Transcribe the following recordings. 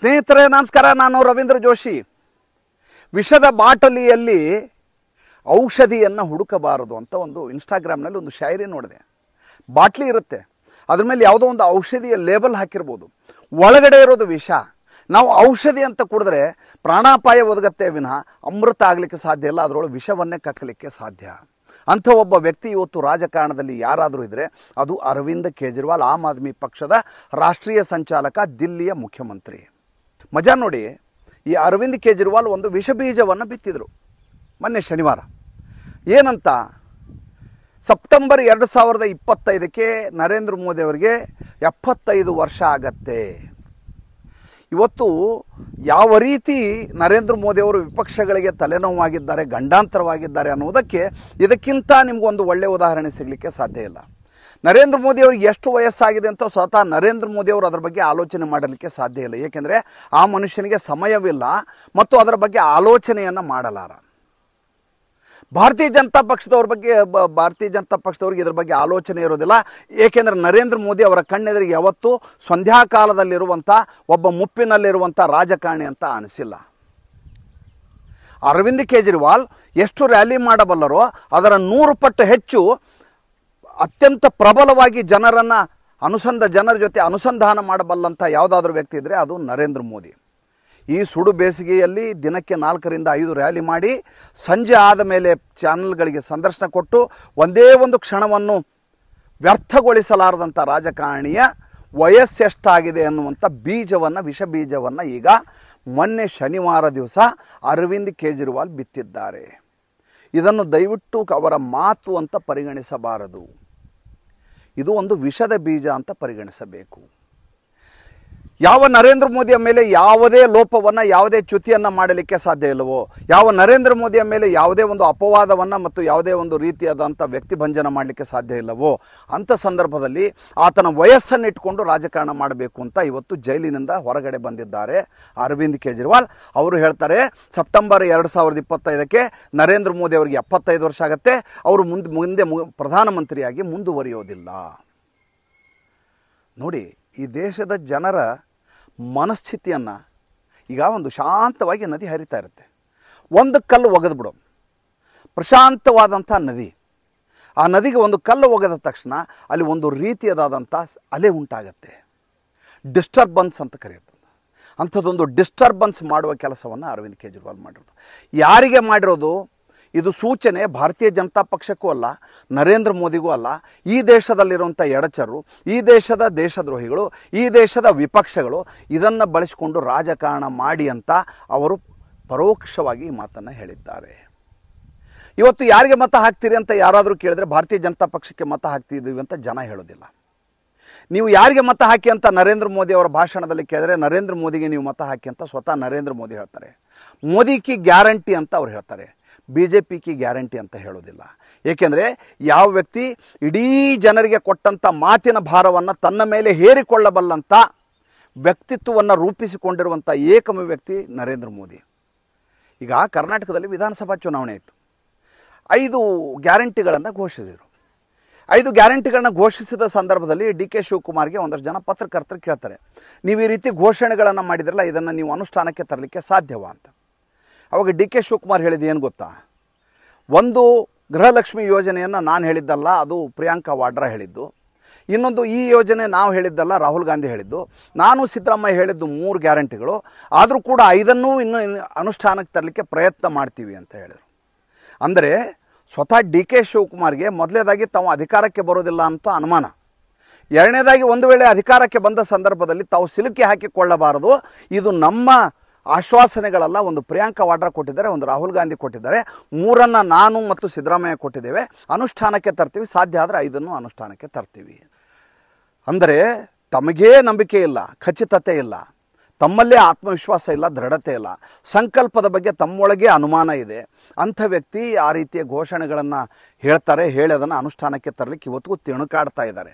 ಸ್ನೇಹಿತರೆ, ನಮಸ್ಕಾರ. ನಾನು ರವೀಂದ್ರ ಜೋಶಿ. ವಿಷದ ಬಾಟಲಿಯಲ್ಲಿ ಔಷಧಿಯನ್ನು ಹುಡುಕಬಾರದು ಅಂತ ಒಂದು ಇನ್ಸ್ಟಾಗ್ರಾಮ್ನಲ್ಲಿ ಒಂದು ಶಾಯರಿ ನೋಡಿದೆ. ಬಾಟ್ಲಿ ಇರುತ್ತೆ. ಅದ್ರ ಮೇಲೆ ಯಾವುದೋ ಒಂದು ಔಷಧಿಯ ಲೇಬಲ್ ಹಾಕಿರ್ಬೋದು. ಒಳಗಡೆ ಇರೋದು ವಿಷ. ನಾವು ಔಷಧಿ ಅಂತ ಕುಡಿದ್ರೆ ಪ್ರಾಣಾಪಾಯ ಒದಗತ್ತೆ ವಿನಃ ಅಮೃತ ಆಗಲಿಕ್ಕೆ ಸಾಧ್ಯ ಇಲ್ಲ. ಅದರೊಳಗೆ ವಿಷವನ್ನೇ ಕಟ್ಟಲಿಕ್ಕೆ ಸಾಧ್ಯ. ಅಂಥ ಒಬ್ಬ ವ್ಯಕ್ತಿ ಇವತ್ತು ರಾಜಕಾರಣದಲ್ಲಿ ಯಾರಾದರೂ ಇದ್ದರೆ ಅದು ಅರವಿಂದ್ ಕೇಜ್ರಿವಾಲ್, ಆಮ್ ಆದ್ಮಿ ಪಕ್ಷದ ರಾಷ್ಟ್ರೀಯ ಸಂಚಾಲಕ, ದಿಲ್ಲಿಯ ಮುಖ್ಯಮಂತ್ರಿ. ಮಜಾ ನೋಡಿ, ಈ ಅರವಿಂದ್ ಕೇಜ್ರಿವಾಲ್ ಒಂದು ವಿಷ ಬೀಜವನ್ನು ಬಿತ್ತಿದರು ಮೊನ್ನೆ ಶನಿವಾರ. ಏನಂತ, ಸೆಪ್ಟೆಂಬರ್ ಎರಡು ಸಾವಿರದ ಇಪ್ಪತ್ತೈದಕ್ಕೆ ನರೇಂದ್ರ ಮೋದಿ ಅವರಿಗೆ ಎಪ್ಪತ್ತೈದು ವರ್ಷ ಆಗತ್ತೆ. ಇವತ್ತು ಯಾವ ರೀತಿ ನರೇಂದ್ರ ಮೋದಿ ಅವರು ವಿಪಕ್ಷಗಳಿಗೆ ತಲೆನೋವಾಗಿದ್ದಾರೆ, ಗಂಡಾಂತರವಾಗಿದ್ದಾರೆ ಅನ್ನುವುದಕ್ಕೆ ಇದಕ್ಕಿಂತ ನಿಮಗೊಂದು ಒಳ್ಳೆಯ ಉದಾಹರಣೆ ಸಿಗಲಿಕ್ಕೆ ಸಾಧ್ಯ ಇಲ್ಲ. ನರೇಂದ್ರ ಮೋದಿ ಅವ್ರಿಗೆ ಎಷ್ಟು ವಯಸ್ಸಾಗಿದೆ ಅಂತ ಸ್ವತಃ ನರೇಂದ್ರ ಮೋದಿ ಅವರು ಅದರ ಬಗ್ಗೆ ಆಲೋಚನೆ ಮಾಡಲಿಕ್ಕೆ ಸಾಧ್ಯ ಇಲ್ಲ. ಏಕೆಂದರೆ ಆ ಮನುಷ್ಯನಿಗೆ ಸಮಯವಿಲ್ಲ ಮತ್ತು ಅದರ ಬಗ್ಗೆ ಆಲೋಚನೆಯನ್ನು ಮಾಡಲಾರ. ಭಾರತೀಯ ಜನತಾ ಪಕ್ಷದವ್ರ ಬಗ್ಗೆ ಭಾರತೀಯ ಜನತಾ ಪಕ್ಷದವ್ರಿಗೆ ಇದ್ರ ಬಗ್ಗೆ ಆಲೋಚನೆ ಇರೋದಿಲ್ಲ. ಏಕೆಂದರೆ ನರೇಂದ್ರ ಮೋದಿ ಅವರ ಕಣ್ಣೆದುರಿಗೆ ಯಾವತ್ತೂ ಸಂಧ್ಯಾಕಾಲದಲ್ಲಿರುವಂಥ ಒಬ್ಬ ಮುಪ್ಪಿನಲ್ಲಿರುವಂಥ ರಾಜಕಾರಣಿ ಅಂತ ಅನಿಸಿಲ್ಲ. ಅರವಿಂದ್ ಕೇಜ್ರಿವಾಲ್ ಎಷ್ಟು ರ್ಯಾಲಿ ಮಾಡಬಲ್ಲರೋ, ಅದರ ನೂರು ಪಟ್ಟು ಹೆಚ್ಚು ಅತ್ಯಂತ ಪ್ರಬಲವಾಗಿ ಜನರನ್ನು ಅನುಸಂಧ ಜನರ ಜೊತೆ ಅನುಸಂಧಾನ ಮಾಡಬಲ್ಲಂಥ ಯಾವುದಾದ್ರೂ ವ್ಯಕ್ತಿ ಇದ್ದರೆ ಅದು ನರೇಂದ್ರ ಮೋದಿ. ಈ ಸುಡು ಬೇಸಿಗೆಯಲ್ಲಿ ದಿನಕ್ಕೆ ನಾಲ್ಕರಿಂದ ಐದು ರ್ಯಾಲಿ ಮಾಡಿ ಸಂಜೆ ಆದ ಮೇಲೆ ಚಾನಲ್ಗಳಿಗೆ ಸಂದರ್ಶನ ಕೊಟ್ಟು ಒಂದೇ ಒಂದು ಕ್ಷಣವನ್ನು ವ್ಯರ್ಥಗೊಳಿಸಲಾರದಂಥ ರಾಜಕಾರಣಿಯ ವಯಸ್ಸೆಷ್ಟಾಗಿದೆ ಅನ್ನುವಂಥ ಬೀಜವನ್ನು ವಿಷ ಬೀಜವನ್ನು ಈಗ ಮೊನ್ನೆ ಶನಿವಾರ ದಿವಸ ಅರವಿಂದ್ ಕೇಜ್ರಿವಾಲ್ ಬಿತ್ತಿದ್ದಾರೆ. ಇದನ್ನು ದಯವಿಟ್ಟು ಅವರ ಮಾತು ಅಂತ ಪರಿಗಣಿಸಬಾರದು. ಇದು ಒಂದು ವಿಷದ ಬೀಜ ಅಂತ ಪರಿಗಣಿಸಬೇಕು. ಯಾವ ನರೇಂದ್ರ ಮೋದಿಯ ಮೇಲೆ ಯಾವುದೇ ಲೋಪವನ್ನು, ಯಾವುದೇ ಚ್ಯುತಿಯನ್ನು ಮಾಡಲಿಕ್ಕೆ ಸಾಧ್ಯ ಇಲ್ಲವೋ, ಯಾವ ನರೇಂದ್ರ ಮೋದಿಯ ಮೇಲೆ ಯಾವುದೇ ಒಂದು ಅಪವಾದವನ್ನು ಮತ್ತು ಯಾವುದೇ ಒಂದು ರೀತಿಯಾದಂಥ ವ್ಯಕ್ತಿ ಭಂಜನ ಮಾಡಲಿಕ್ಕೆ ಸಾಧ್ಯ ಇಲ್ಲವೋ ಅಂಥ ಸಂದರ್ಭದಲ್ಲಿ ಆತನ ವಯಸ್ಸನ್ನು ಇಟ್ಕೊಂಡು ರಾಜಕಾರಣ ಮಾಡಬೇಕು ಅಂತ ಇವತ್ತು ಜೈಲಿನಿಂದ ಹೊರಗಡೆ ಬಂದಿದ್ದಾರೆ ಅರವಿಂದ್ ಕೇಜ್ರಿವಾಲ್. ಅವರು ಹೇಳ್ತಾರೆ, ಸೆಪ್ಟೆಂಬರ್ ಎರಡು ಸಾವಿರದ ಇಪ್ಪತ್ತೈದಕ್ಕೆ ನರೇಂದ್ರ ಮೋದಿ ಅವರಿಗೆ ಎಪ್ಪತ್ತೈದು ವರ್ಷ ಆಗುತ್ತೆ, ಅವರು ಮುಂದೆ ಮುಂದೆ ಪ್ರಧಾನಮಂತ್ರಿಯಾಗಿ ಮುಂದುವರಿಯೋದಿಲ್ಲ. ನೋಡಿ, ಈ ದೇಶದ ಜನರ ಮನಸ್ಥಿತಿಯನ್ನು ಈಗ ಒಂದು ಶಾಂತವಾಗಿ ನದಿ ಹರಿತಾ ಇರುತ್ತೆ. ಒಂದು ಕಲ್ಲು ಒಗೆದು ಬಿಡು. ಪ್ರಶಾಂತವಾದಂಥ ನದಿ. ಆ ನದಿಗೆ ಒಂದು ಕಲ್ಲು ಒಗೆದ ತಕ್ಷಣ ಅಲ್ಲಿ ಒಂದು ರೀತಿಯದಾದಂಥ ಅಲೆ ಉಂಟಾಗತ್ತೆ. ಡಿಸ್ಟರ್ಬನ್ಸ್ ಅಂತ ಕರೆಯುತ್ತೆ. ಅಂಥದ್ದೊಂದು ಡಿಸ್ಟರ್ಬನ್ಸ್ ಮಾಡುವ ಕೆಲಸವನ್ನು ಅರವಿಂದ್ ಕೇಜ್ರಿವಾಲ್ ಮಾಡಿರೋದು. ಯಾರಿಗೆ ಮಾಡಿರೋದು? ಇದು ಸೂಚನೆ ಭಾರತೀಯ ಜನತಾ ಪಕ್ಷಕ್ಕೂ ಅಲ್ಲ, ನರೇಂದ್ರ ಮೋದಿಗೂ ಅಲ್ಲ. ಈ ದೇಶದಲ್ಲಿರುವಂಥ ಎಡಚರು, ಈ ದೇಶದ ದೇಶದ್ರೋಹಿಗಳು, ಈ ದೇಶದ ವಿಪಕ್ಷಗಳು ಇದನ್ನು ಬಳಸಿಕೊಂಡು ರಾಜಕಾರಣ ಮಾಡಿ ಅಂತ ಅವರು ಪರೋಕ್ಷವಾಗಿ ಈ ಮಾತನ್ನು ಹೇಳಿದ್ದಾರೆ. ಇವತ್ತು ಯಾರಿಗೆ ಮತ ಹಾಕ್ತೀರಿ ಅಂತ ಯಾರಾದರೂ ಕೇಳಿದ್ರೆ ಭಾರತೀಯ ಜನತಾ ಪಕ್ಷಕ್ಕೆ ಮತ ಹಾಕ್ತಿದ್ದೀವಿ ಅಂತ ಜನ ಹೇಳೋದಿಲ್ಲ. ನೀವು ಯಾರಿಗೆ ಮತ ಹಾಕಿ ಅಂತ ನರೇಂದ್ರ ಮೋದಿ ಅವರ ಭಾಷಣದಲ್ಲಿ ಕೇಳಿದ್ರೆ ನರೇಂದ್ರ ಮೋದಿಗೆ ನೀವು ಮತ ಹಾಕಿ ಅಂತ ಸ್ವತಃ ನರೇಂದ್ರ ಮೋದಿ ಹೇಳ್ತಾರೆ. ಮೋದಿ ಕಿ ಗ್ಯಾರಂಟಿ ಅಂತ ಅವ್ರು ಹೇಳ್ತಾರೆ. ಬಿ ಜೆ ಪಿ ಕಿ ಗ್ಯಾರಂಟಿ ಅಂತ ಹೇಳೋದಿಲ್ಲ. ಏಕೆಂದರೆ ಯಾವ ವ್ಯಕ್ತಿ ಇಡೀ ಜನರಿಗೆ ಕೊಟ್ಟಂಥ ಮಾತಿನ ಭಾರವನ್ನು ತನ್ನ ಮೇಲೆ ಹೇರಿಕೊಳ್ಳಬಲ್ಲಂಥ ವ್ಯಕ್ತಿತ್ವವನ್ನು ರೂಪಿಸಿಕೊಂಡಿರುವಂಥ ಏಕಮ ವ್ಯಕ್ತಿ ನರೇಂದ್ರ ಮೋದಿ. ಈಗ ಕರ್ನಾಟಕದಲ್ಲಿ ವಿಧಾನಸಭಾ ಚುನಾವಣೆ ಇತ್ತು. ಐದು ಗ್ಯಾರಂಟಿಗಳನ್ನು ಘೋಷಿಸಿದರು. ಐದು ಗ್ಯಾರಂಟಿಗಳನ್ನ ಘೋಷಿಸಿದ ಸಂದರ್ಭದಲ್ಲಿ ಡಿ ಕೆ ಶಿವಕುಮಾರ್ಗೆ ಒಂದಷ್ಟು ಜನ ಪತ್ರಕರ್ತರು ಕೇಳ್ತಾರೆ. ನೀವು ಈ ರೀತಿ ಘೋಷಣೆಗಳನ್ನು ಮಾಡಿದ್ರಲ್ಲ ಇದನ್ನು ನೀವು ಅನುಷ್ಠಾನಕ್ಕೆ ತರಲಿಕ್ಕೆ ಸಾಧ್ಯವಾ ಅಂತ. ಅವಾಗ ಡಿ ಕೆ ಶಿವಕುಮಾರ್ ಹೇಳಿದ ಏನು ಗೊತ್ತಾ? ಒಂದು ಗೃಹಲಕ್ಷ್ಮಿ ಯೋಜನೆಯನ್ನು ನಾನು ಹೇಳಿದ್ದಲ್ಲ, ಅದು ಪ್ರಿಯಾಂಕಾ ವಾಡ್ರಾ ಹೇಳಿದ್ದು. ಇನ್ನೊಂದು ಈ ಯೋಜನೆ ನಾವು ಹೇಳಿದ್ದಲ್ಲ, ರಾಹುಲ್ ಗಾಂಧಿ ಹೇಳಿದ್ದು. ನಾನು ಸಿದ್ದರಾಮಯ್ಯ ಹೇಳಿದ್ದು ಮೂರು ಗ್ಯಾರಂಟಿಗಳು. ಆದರೂ ಕೂಡ ಐದನ್ನೂ ಇನ್ನು ಅನುಷ್ಠಾನಕ್ಕೆ ತರಲಿಕ್ಕೆ ಪ್ರಯತ್ನ ಮಾಡ್ತೀವಿ ಅಂತ ಹೇಳಿದರು. ಅಂದರೆ ಸ್ವತಃ ಡಿ ಕೆ ಶಿವಕುಮಾರ್ಗೆ ಮೊದಲೇದಾಗಿ ತಾವು ಅಧಿಕಾರಕ್ಕೆ ಬರೋದಿಲ್ಲ ಅಂತ ಅನುಮಾನ. ಎರಡನೇದಾಗಿ ಒಂದು ವೇಳೆ ಅಧಿಕಾರಕ್ಕೆ ಬಂದ ಸಂದರ್ಭದಲ್ಲಿ ತಾವು ಸಿಲುಕಿ ಹಾಕಿಕೊಳ್ಳಬಾರದು. ಇದು ನಮ್ಮ ಆಶ್ವಾಸನೆಗಳಲ್ಲ, ಒಂದು ಪ್ರಿಯಾಂಕಾ ವಾಡ್ರಾ ಕೊಟ್ಟಿದ್ದಾರೆ, ಒಂದು ರಾಹುಲ್ ಗಾಂಧಿ ಕೊಟ್ಟಿದ್ದಾರೆ. ಮೂರನ್ನು ನಾನು ಮತ್ತು ಸಿದ್ದರಾಮಯ್ಯ ಕೊಟ್ಟಿದ್ದೇವೆ. ಅನುಷ್ಠಾನಕ್ಕೆ ತರ್ತೀವಿ, ಸಾಧ್ಯ ಆದರೆ ಐದನ್ನು ಅನುಷ್ಠಾನಕ್ಕೆ ತರ್ತೀವಿ. ಅಂದರೆ ತಮಗೇ ನಂಬಿಕೆ ಇಲ್ಲ, ಖಚಿತತೆ ಇಲ್ಲ, ತಮ್ಮಲ್ಲೇ ಆತ್ಮವಿಶ್ವಾಸ ಇಲ್ಲ, ದೃಢತೆ ಇಲ್ಲ. ಸಂಕಲ್ಪದ ಬಗ್ಗೆ ತಮ್ಮೊಳಗೆ ಅನುಮಾನ ಇದೆ. ಅಂಥ ವ್ಯಕ್ತಿ ಆ ರೀತಿಯ ಘೋಷಣೆಗಳನ್ನು ಹೇಳ್ತಾರೆ ಹೇಳಿ ಅದನ್ನು ಅನುಷ್ಠಾನಕ್ಕೆ ತರಲಿಕ್ಕೆ ಇವತ್ತಿಗೂ ತಿಣುಕಾಡ್ತಾ ಇದ್ದಾರೆ.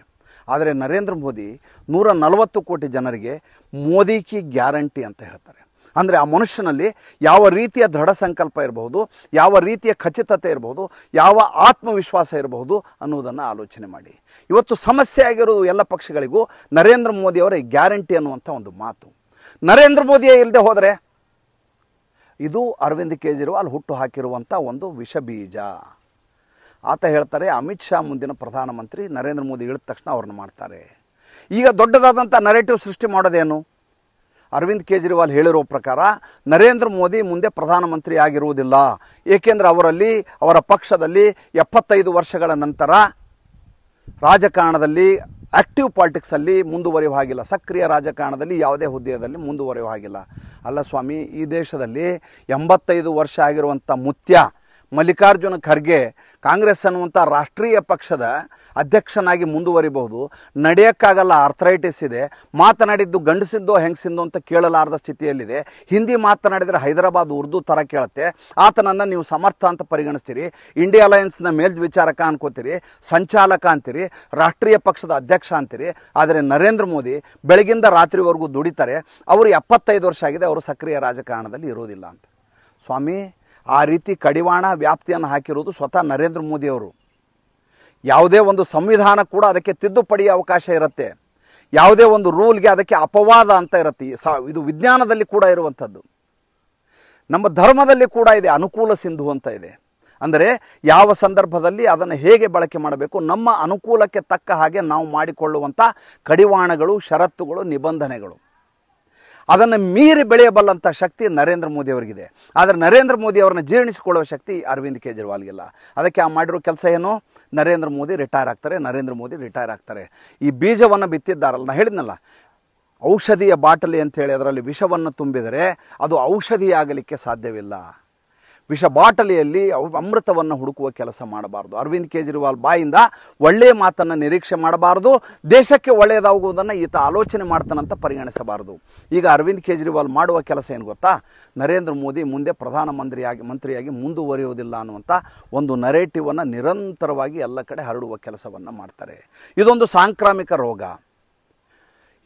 ಆದರೆ ನರೇಂದ್ರ ಮೋದಿ ನೂರ ನಲವತ್ತು ಕೋಟಿ ಜನರಿಗೆ ಮೋದಿ ಕಿ ಗ್ಯಾರಂಟಿ ಅಂತ ಹೇಳ್ತಾರೆ. ಅಂದರೆ ಆ ಮನುಷ್ಯನಲ್ಲಿ ಯಾವ ರೀತಿಯ ದೃಢ ಸಂಕಲ್ಪ ಇರಬಹುದು, ಯಾವ ರೀತಿಯ ಖಚಿತತೆ ಇರಬಹುದು, ಯಾವ ಆತ್ಮವಿಶ್ವಾಸ ಇರಬಹುದು ಅನ್ನುವುದನ್ನು ಆಲೋಚನೆ ಮಾಡಿ. ಇವತ್ತು ಸಮಸ್ಯೆ ಆಗಿರೋದು ಎಲ್ಲ ಪಕ್ಷಗಳಿಗೂ ನರೇಂದ್ರ ಮೋದಿಯವರ ಈ ಗ್ಯಾರಂಟಿ ಅನ್ನುವಂಥ ಒಂದು ಮಾತು. ನರೇಂದ್ರ ಮೋದಿಯೇ ಇಲ್ಲದೆ ಹೋದರೆ ಇದು ಅರವಿಂದ್ ಕೇಜ್ರಿವಾಲ್ ಹುಟ್ಟು ಹಾಕಿರುವಂಥ ಒಂದು ವಿಷ ಬೀಜ ಆತ ಹೇಳ್ತಾರೆ, ಅಮಿತ್ ಶಾ ಮುಂದಿನ ಪ್ರಧಾನಮಂತ್ರಿ ನರೇಂದ್ರ ಮೋದಿ ಇಳಿದ ತಕ್ಷಣ ಅವ್ರನ್ನ ಮಾಡ್ತಾರೆ. ಈಗ ದೊಡ್ಡದಾದಂಥ ನರೇಟಿವ್ ಸೃಷ್ಟಿ ಮಾಡೋದೇನು? ಅರವಿಂದ್ ಕೇಜ್ರಿವಾಲ್ ಹೇಳಿರುವ ಪ್ರಕಾರ ನರೇಂದ್ರ ಮೋದಿ ಮುಂದೆ ಪ್ರಧಾನಮಂತ್ರಿ ಆಗಿರುವುದಿಲ್ಲ. ಏಕೆಂದರೆ ಅವರಲ್ಲಿ, ಅವರ ಪಕ್ಷದಲ್ಲಿ ಎಪ್ಪತ್ತೈದು ವರ್ಷಗಳ ನಂತರ ರಾಜಕಾರಣದಲ್ಲಿ ಆ್ಯಕ್ಟಿವ್ ಪಾಲಿಟಿಕ್ಸಲ್ಲಿ ಮುಂದುವರಿಯುವ ಹಾಗಿಲ್ಲ ಸಕ್ರಿಯ ರಾಜಕಾರಣದಲ್ಲಿ ಯಾವುದೇ ಹುದ್ದೆಯಲ್ಲಿ ಮುಂದುವರಿಯುವ ಹಾಗಿಲ್ಲ ಅಲ್ಲ ಸ್ವಾಮಿ, ಈ ದೇಶದಲ್ಲಿ ಎಂಬತ್ತೈದು ವರ್ಷ ಆಗಿರುವಂಥ ಮುತ್ಯ ಮಲ್ಲಿಕಾರ್ಜುನ ಖರ್ಗೆ ಕಾಂಗ್ರೆಸ್ ಅನ್ನುವಂಥ ರಾಷ್ಟ್ರೀಯ ಪಕ್ಷದ ಅಧ್ಯಕ್ಷನಾಗಿ ಮುಂದುವರಿಬಹುದು. ನಡೆಯೋಕ್ಕಾಗಲ್ಲ ಆರ್ಥರೈಟಿಸ್ ಇದೆ. ಮಾತನಾಡಿದ್ದು ಗಂಡಸಿದ್ದೋ ಹೆಂಗಸಿಂದೋ ಅಂತ ಕೇಳಲಾರದ ಸ್ಥಿತಿಯಲ್ಲಿದೆ. ಹಿಂದಿ ಮಾತನಾಡಿದರೆ ಹೈದರಾಬಾದ್ ಉರ್ದು ಥರ ಕೇಳುತ್ತೆ. ಆತನನ್ನು ನೀವು ಸಮರ್ಥ ಅಂತ ಪರಿಗಣಿಸ್ತೀರಿ. ಇಂಡಿಯಾ ಅಲಯನ್ಸ್ನ ಮೇಲ್ವಿಚಾರಕ ಅನ್ಕೋತೀರಿ. ಸಂಚಾಲಕ ಅಂತೀರಿ. ರಾಷ್ಟ್ರೀಯ ಪಕ್ಷದ ಅಧ್ಯಕ್ಷ ಅಂತೀರಿ. ಆದರೆ ನರೇಂದ್ರ ಮೋದಿ ಬೆಳಗಿಂದ ರಾತ್ರಿವರೆಗೂ ದುಡಿತಾರೆ. ಅವರು ಎಪ್ಪತ್ತೈದು ವರ್ಷ ಆಗಿದೆ. ಅವರು ಸಕ್ರಿಯ ರಾಜಕಾರಣದಲ್ಲಿ ಇರೋದಿಲ್ಲ ಅಂತ. ಸ್ವಾಮಿ ಆ ರೀತಿ ಕಡಿವಾಣ ವ್ಯಾಪ್ತಿಯನ್ನು ಹಾಕಿರುವುದು ಸ್ವತಃ ನರೇಂದ್ರ ಮೋದಿಯವರು ಯಾವುದೇ ಒಂದು ಸಂವಿಧಾನ ಕೂಡ ಅದಕ್ಕೆ ತಿದ್ದುಪಡಿ ಅವಕಾಶ ಇರುತ್ತೆ. ಯಾವುದೇ ಒಂದು ರೂಲ್ಗೆ ಅದಕ್ಕೆ ಅಪವಾದ ಅಂತ ಇರುತ್ತೆ. ಇದು ವಿಜ್ಞಾನದಲ್ಲಿ ಕೂಡ ಇರುವಂಥದ್ದು. ನಮ್ಮ ಧರ್ಮದಲ್ಲಿ ಕೂಡ ಇದೆ, ಅನುಕೂಲ ಸಿಂಧು ಅಂತ ಇದೆ. ಅಂದರೆ ಯಾವ ಸಂದರ್ಭದಲ್ಲಿ ಅದನ್ನು ಹೇಗೆ ಬಳಕೆ ಮಾಡಬೇಕು, ನಮ್ಮ ಅನುಕೂಲಕ್ಕೆ ತಕ್ಕ ಹಾಗೆ ನಾವು ಮಾಡಿಕೊಳ್ಳುವಂಥ ಕಡಿವಾಣಗಳು, ಷರತ್ತುಗಳು, ನಿಬಂಧನೆಗಳು. ಅದನ್ನು ಮೀರಿ ಬೆಳೆಯಬಲ್ಲಂಥ ಶಕ್ತಿ ನರೇಂದ್ರ ಮೋದಿ ಅವರಿಗಿದೆ. ಆದರೆ ನರೇಂದ್ರ ಮೋದಿ ಅವರನ್ನ ಜೀರ್ಣಿಸಿಕೊಳ್ಳುವ ಶಕ್ತಿ ಅರವಿಂದ್ ಕೇಜ್ರಿವಾಲ್ಗಿಲ್ಲ ಅದಕ್ಕೆ ಆ ಮಾಡಿರೋ ಕೆಲಸ ಏನು? ನರೇಂದ್ರ ಮೋದಿ ರಿಟೈರ್ ಆಗ್ತಾರೆ, ನರೇಂದ್ರ ಮೋದಿ ರಿಟೈರ್ ಆಗ್ತಾರೆ. ಈ ಬೀಜವನ್ನು ಬಿತ್ತಿದ್ದಾರಲ್ಲ ನಾನು ಹೇಳಿದ್ನಲ್ಲ, ಔಷಧಿಯ ಬಾಟಲಿ ಅಂತೇಳಿ ಅದರಲ್ಲಿ ವಿಷವನ್ನು ತುಂಬಿದರೆ ಅದು ಔಷಧಿಯಾಗಲಿಕ್ಕೆ ಸಾಧ್ಯವಿಲ್ಲ. ವಿಷ ಬಾಟಲಿಯಲ್ಲಿ ಅಮೃತವನ್ನು ಹುಡುಕುವ ಕೆಲಸ ಮಾಡಬಾರ್ದು. ಅರವಿಂದ್ ಕೇಜ್ರಿವಾಲ್ ಬಾಯಿಂದ ಒಳ್ಳೆಯ ಮಾತನ್ನು ನಿರೀಕ್ಷೆ ಮಾಡಬಾರ್ದು, ದೇಶಕ್ಕೆ ಒಳ್ಳೆಯದಾಗುವುದನ್ನು ಈತ ಆಲೋಚನೆ ಮಾಡ್ತಾನಂತ ಪರಿಗಣಿಸಬಾರ್ದು. ಈಗ ಅರವಿಂದ್ ಕೇಜ್ರಿವಾಲ್ ಮಾಡುವ ಕೆಲಸ ಏನು ಗೊತ್ತಾ? ನರೇಂದ್ರ ಮೋದಿ ಮುಂದೆ ಪ್ರಧಾನಮಂತ್ರಿಯಾಗಿ, ಮಂತ್ರಿಯಾಗಿ ಮುಂದುವರಿಯುವುದಿಲ್ಲ ಅನ್ನುವಂಥ ಒಂದು ನರೇಟಿವನ್ನು ನಿರಂತರವಾಗಿ ಎಲ್ಲ ಕಡೆ ಹರಡುವ ಕೆಲಸವನ್ನು ಮಾಡ್ತಾರೆ. ಇದೊಂದು ಸಾಂಕ್ರಾಮಿಕ ರೋಗ.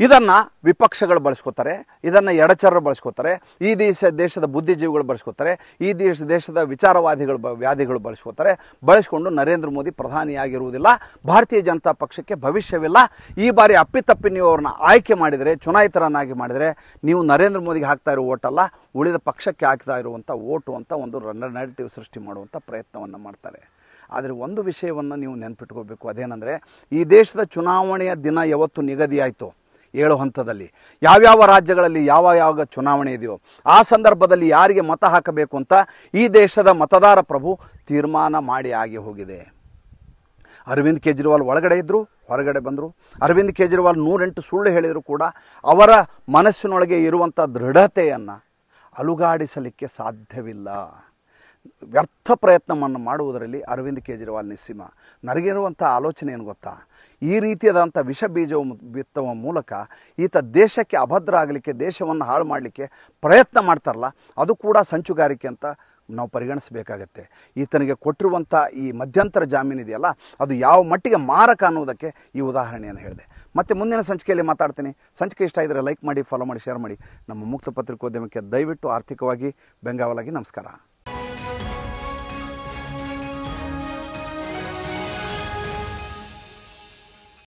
ಇದನ್ನು ವಿಪಕ್ಷಗಳು ಬಳಸ್ಕೋತಾರೆ, ಇದನ್ನು ಎಡಚರರು ಬಳಸ್ಕೋತಾರೆ, ಈ ದೇಶ, ದೇಶದ ಬುದ್ಧಿಜೀವಿಗಳು ಬಳಸ್ಕೋತಾರೆ, ಈ ದೇಶ, ದೇಶದ ವಿಚಾರವಾದಿಗಳು, ಬ- ವ್ಯಾಧಿಗಳು ಬಳಸ್ಕೋತಾರೆ. ಬಳಸ್ಕೊಂಡು ನರೇಂದ್ರ ಮೋದಿ ಪ್ರಧಾನಿಯಾಗಿರುವುದಿಲ್ಲ. ಭಾರತೀಯ ಜನತಾ ಪಕ್ಷಕ್ಕೆ ಭವಿಷ್ಯವಿಲ್ಲ. ಈ ಬಾರಿ ಅಪ್ಪಿತಪ್ಪಿ ನೀವು ಅವ್ರನ್ನ ಆಯ್ಕೆ ಮಾಡಿದರೆ, ಚುನಾಯಿತರನ್ನಾಗಿ ಮಾಡಿದರೆ, ನೀವು ನರೇಂದ್ರ ಮೋದಿಗೆ ಹಾಕ್ತಾ ಇರೋ ಓಟಲ್ಲ, ಉಳಿದ ಪಕ್ಷಕ್ಕೆ ಹಾಕ್ತಾ ಇರುವಂಥ ಓಟು ಅಂತ ಒಂದು ನೆರೆಟಿವ್ ಸೃಷ್ಟಿ ಮಾಡುವಂಥ ಪ್ರಯತ್ನವನ್ನು ಮಾಡ್ತಾರೆ. ಆದರೆ ಒಂದು ವಿಷಯವನ್ನು ನೀವು ನೆನ್ಪಿಟ್ಕೋಬೇಕು. ಅದೇನೆಂದರೆ, ಈ ದೇಶದ ಚುನಾವಣೆಯ ದಿನ ಯಾವತ್ತು ನಿಗದಿಯಾಯಿತು ಏಳು ಹಂತದಲ್ಲಿ ಯಾವ್ಯಾವ ರಾಜ್ಯಗಳಲ್ಲಿ ಯಾವ ಯಾವ ಚುನಾವಣೆ ಇದೆಯೋ ಆ ಸಂದರ್ಭದಲ್ಲಿ ಯಾರಿಗೆ ಮತ ಹಾಕಬೇಕು ಅಂತ ಈ ದೇಶದ ಮತದಾರ ಪ್ರಭು ತೀರ್ಮಾನ ಮಾಡಿ ಆಗಿ ಹೋಗಿದೆ. ಅರವಿಂದ್ ಕೇಜ್ರಿವಾಲ್ ಒಳಗಡೆ ಇದ್ದರು ಹೊರಗಡೆ ಬಂದರು. ಅರವಿಂದ್ ಕೇಜ್ರಿವಾಲ್ ನೂರೆಂಟು ಸುಳ್ಳು ಹೇಳಿದರೂ ಕೂಡ ಅವರ ಮನಸ್ಸಿನೊಳಗೆ ಇರುವಂಥ ದೃಢತೆಯನ್ನು ಅಲುಗಾಡಿಸಲಿಕ್ಕೆ ಸಾಧ್ಯವಿಲ್ಲ. ವ್ಯರ್ಥ ಪ್ರಯತ್ನವನ್ನು ಮಾಡುವುದರಲ್ಲಿ ಅರವಿಂದ್ ಕೇಜ್ರಿವಾಲ್ ನಿಸ್ಸೀಮ. ನನಗಿರುವಂಥ ಆಲೋಚನೆ ಏನು ಗೊತ್ತಾ? ಈ ರೀತಿಯಾದಂಥ ವಿಷ ಬೀಜವು ಬಿತ್ತುವ ಮೂಲಕ ಈತ ದೇಶಕ್ಕೆ ಅಭದ್ರ ಆಗಲಿಕ್ಕೆ, ದೇಶವನ್ನು ಹಾಳು ಮಾಡಲಿಕ್ಕೆ ಪ್ರಯತ್ನ ಮಾಡ್ತಾರಲ್ಲ, ಅದು ಕೂಡ ಸಂಚುಗಾರಿಕೆ ಅಂತ ನಾವು ಪರಿಗಣಿಸಬೇಕಾಗತ್ತೆ. ಈತನಿಗೆ ಕೊಟ್ಟಿರುವಂಥ ಈ ಮಧ್ಯಂತರ ಜಾಮೀನು ಇದೆಯಲ್ಲ, ಅದು ಯಾವ ಮಟ್ಟಿಗೆ ಮಾರಕ ಅನ್ನೋದಕ್ಕೆ ಈ ಉದಾಹರಣೆಯನ್ನು ಹೇಳಿದೆ. ಮತ್ತೆ ಮುಂದಿನ ಸಂಚಿಕೆಯಲ್ಲಿ ಮಾತಾಡ್ತೀನಿ. ಸಂಚಿಕೆ ಇಷ್ಟ ಇದ್ದರೆ ಲೈಕ್ ಮಾಡಿ, ಫಾಲೋ ಮಾಡಿ, ಶೇರ್ ಮಾಡಿ. ನಮ್ಮ ಮುಕ್ತ ಪತ್ರಿಕೋದ್ಯಮಕ್ಕೆ ದಯವಿಟ್ಟು ಆರ್ಥಿಕವಾಗಿ ಬೆಂಗಾವಲಾಗಿ ನಮಸ್ಕಾರ.